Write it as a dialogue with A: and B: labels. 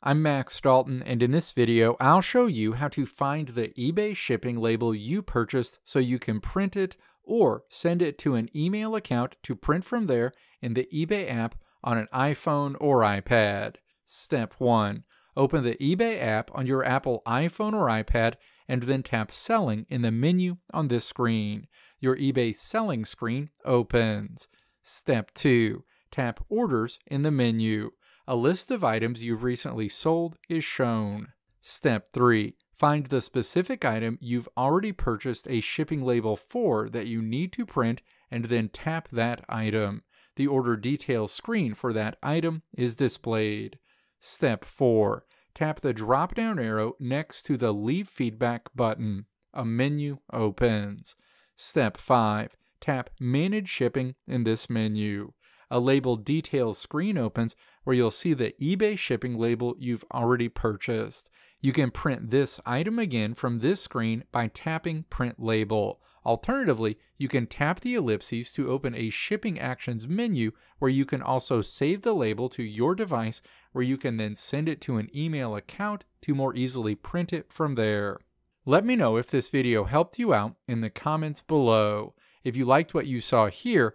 A: I'm Max Dalton, and in this video, I'll show you how to find the eBay shipping label you purchased so you can print it or send it to an email account to print from there in the eBay app on an iPhone or iPad. Step 1. Open the eBay app on your Apple iPhone or iPad and then tap Selling in the menu on this screen. Your eBay Selling screen opens. Step 2. Tap Orders in the menu a list of items you've recently sold is shown. Step 3. Find the specific item you've already purchased a shipping label for that you need to print and then tap that item. The order details screen for that item is displayed. Step 4. Tap the drop down arrow next to the Leave Feedback button. A menu opens. Step 5. Tap Manage Shipping in this menu a label details screen opens where you'll see the eBay shipping label you've already purchased. You can print this item again from this screen by tapping Print Label. Alternatively, you can tap the ellipses to open a Shipping Actions menu where you can also save the label to your device where you can then send it to an email account to more easily print it from there. Let me know if this video helped you out in the comments below. If you liked what you saw here,